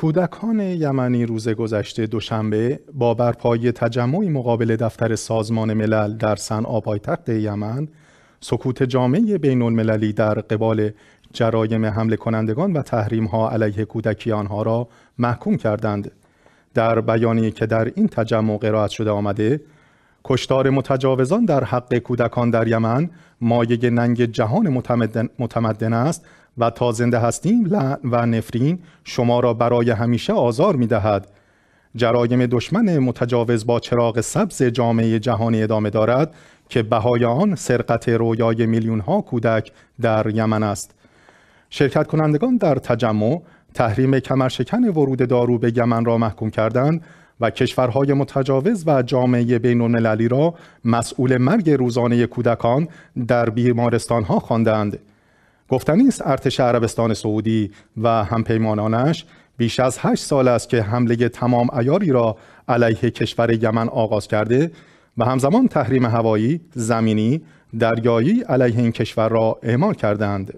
کودکان یمنی روز گذشته دوشنبه با برپایی تجمعی مقابل دفتر سازمان ملل در صنعا پایتخت یمن سکوت جامعه بین المللی در قبال جرایم حمله کنندگان و تحریم ها علیه کودکی آنها را محکوم کردند. در بیانی که در این تجمع قرائت شده آمده، کشتار متجاوزان در حق کودکان در یمن مایه ننگ جهان متمدن, متمدن است و تا زنده هستیم و نفرین شما را برای همیشه آزار می دهد. جرایم دشمن متجاوز با چراغ سبز جامعه جهانی ادامه دارد که بهای آن سرقت رویای میلیون ها کودک در یمن است. شرکت کنندگان در تجمع تحریم کمرشکن ورود دارو به یمن را محکوم کردند و کشورهای متجاوز و جامعه بین المللی را مسئول مرگ روزانه کودکان در بیمارستانها خواندند. گفتنی است ارتش عربستان سعودی و همپیمانانش بیش از هشت سال است که حمله تمام ایاری را علیه کشور یمن آغاز کرده و همزمان تحریم هوایی، زمینی، دریایی علیه این کشور را اعمال کردند.